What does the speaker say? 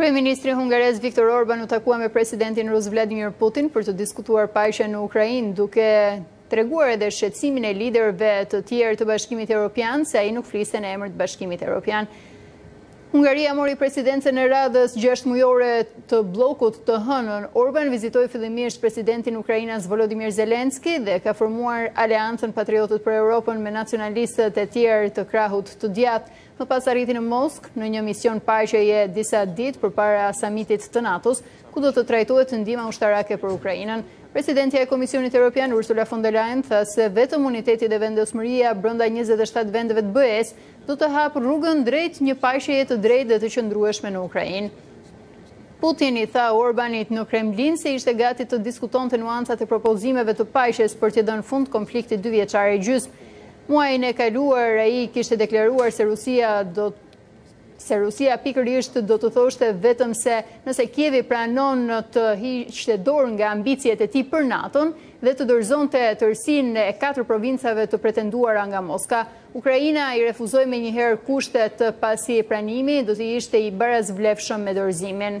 Kryeministri hungarez Viktor Orban u takua me presidentin rus Vladimir Putin për të diskutuar paqen në Ukrainë, duke treguar edhe shqetësimin e liderëve të tjerë të Bashkimit Europian se ai nuk fliste në emër të Bashkimit Europian. Hungaria mori presidencën e radhës 6 mujore të bllokut të hënën. Orban vizitoi fillimisht presidentin ukrainas Volodymyr Zelensky dhe ka formuar Aleancën Patriotët për Europën me nacionalistët e tjerë të krahut të djathtë. Më pas arriti në Moskë në një mision paqeje disa ditë përpara samitit të NATO-s, ku do të trajtohet ndihma ushtarake për Ukrainën. Presidentja e Komisionit Europian, Ursula von der Leyen, tha se vetëm uniteti dhe vendosmëria brenda 27 vendeve të BE-s do të hapë rrugën drejt një paqeje të drejtë dhe të qëndrueshme në Ukrainë. Putin i tha Orbanit në Kremlin se ishte gati të diskutonte nuancat e propozimeve të paqes për t'i dhënë fund konfliktit dyvjeçar e gjysmë. Muajin e kaluar ai kishte deklaruar se Rusia do të se Rusia pikërisht do të thoshte vetëm se nëse Kievi pranon të hiqte dorë nga ambiciet e tij për NATO-n dhe të dorëzonte tërësinë e katër provincave të pretenduara nga Moska. Ukraina i refuzoi menjëherë kushtet pasi pranimi do të ishte i barazvlefshëm me dorëzimin.